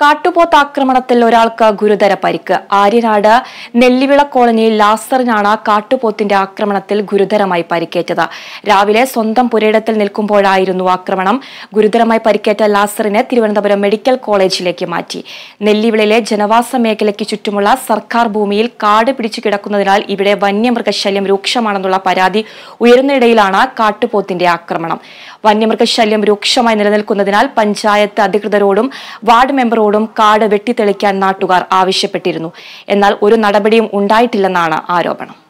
കാട്ടുപോത്ത് ആക്രമണത്തിൽ ഒരാൾക്ക് ഗുരുതര പരിക്ക്. ആര്യനാട് നെല്ലിവിള കോളനിയിൽ ലാസറിനാണ് കാട്ടുപോത്തിന്റെ ആക്രമണത്തിൽ ഗുരുതരമായി പരിക്കേറ്റത്. രാവിലെ സ്വന്തം പുരയിടത്തിൽ നിൽക്കുമ്പോഴായിരുന്നു ആക്രമണം. ഗുരുതരമായി പരിക്കേറ്റ ലാസറിനെ തിരുവനന്തപുരം മെഡിക്കൽ കോളേജിലേക്ക് മാറ്റി. നെല്ലിവിളയിലെ ജനവാസ മേഖലയ്ക്ക് ചുറ്റുമുള്ള സർക്കാർ ഭൂമിയിൽ കാട് പിടിച്ചു കിടക്കുന്നതിനാൽ ഇവിടെ വന്യമൃഗശല്യം രൂക്ഷമാണെന്നുള്ള പരാതി ഉയർന്നിടയിലാണ് കാട്ടുപോത്തിന്റെ ആക്രമണം. വന്യമൃഗശല്യം രൂക്ഷമായി നിലനിൽക്കുന്നതിനാൽ പഞ്ചായത്ത് അധികൃതരോടും വാർഡ് മെമ്പറോടും കാട് വെട്ടിത്തെളിക്കാൻ നാട്ടുകാർ ആവശ്യപ്പെട്ടിരുന്നു. എന്നാൽ ഒരു നടപടിയും ഉണ്ടായിട്ടില്ലെന്നാണ് ആരോപണം.